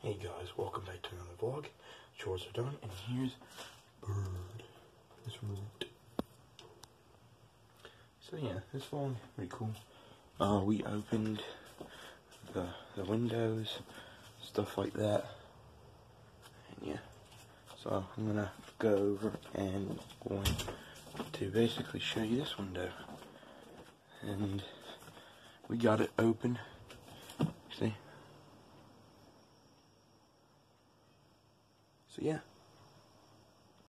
Hey guys, welcome back to another vlog. Chores are done, and here's Bird. This root. So yeah, this vlog pretty cool. Uh, we opened the the windows, stuff like that, and yeah. So I'm gonna go over and going to basically show you this window, and we got it open. So yeah,